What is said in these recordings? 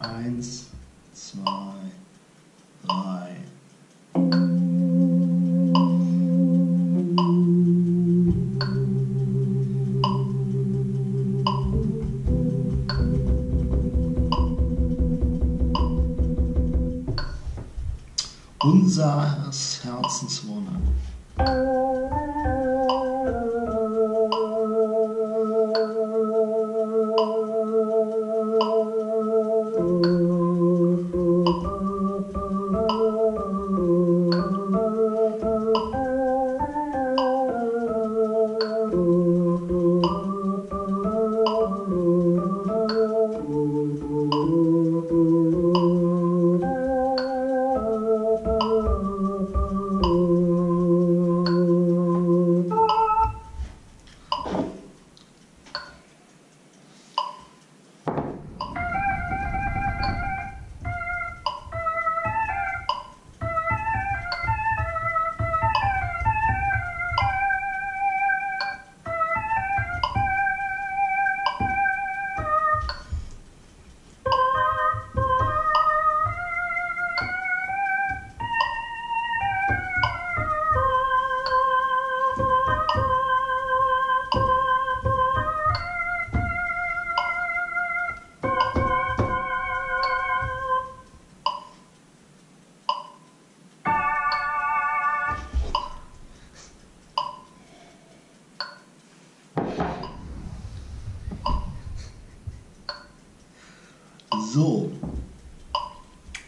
Eins, zwei, drei. Unseres Herzens.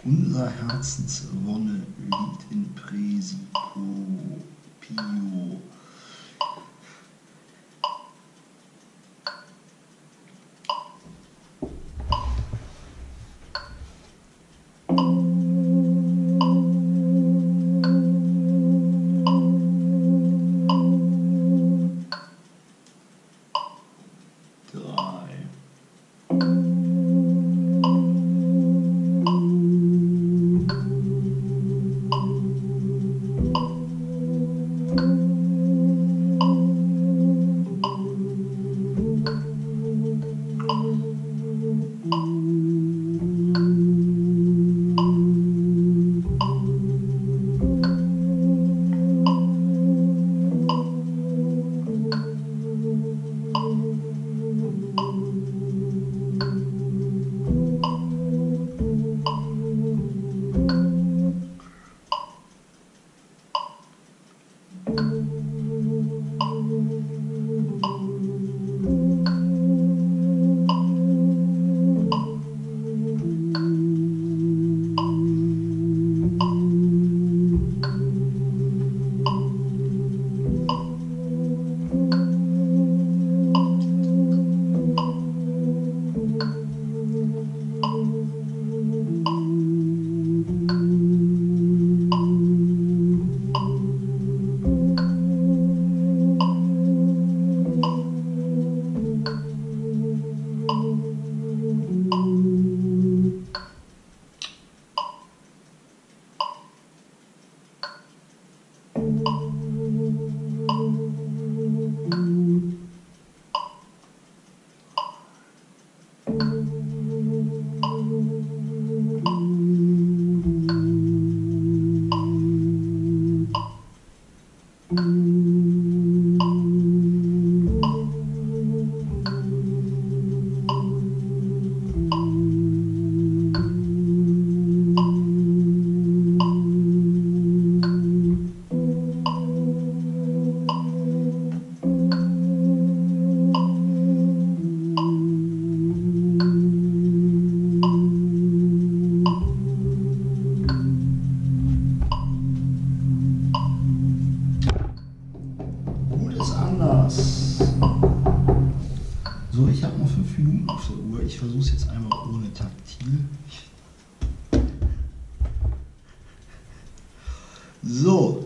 Unser Herzenswonne liegt in Presipio. Pio. Anders. So, ich habe noch fünf Minuten auf der Uhr. Ich versuche es jetzt einmal ohne Taktil. So.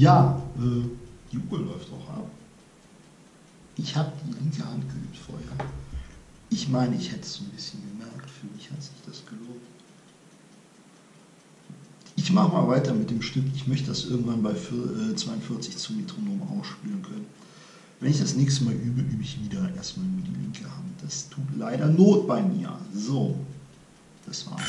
Ja, äh, die Uhr läuft auch ab. Ich habe die linke Hand geübt vorher. Ich meine, ich hätte es so ein bisschen gemerkt. Für mich hat sich das gelohnt. Ich mache mal weiter mit dem Stück. Ich möchte das irgendwann bei 42 zum Metronom ausspielen können. Wenn ich das nächste Mal übe, übe ich wieder erstmal nur die linke Hand. Das tut leider Not bei mir. So, das war's.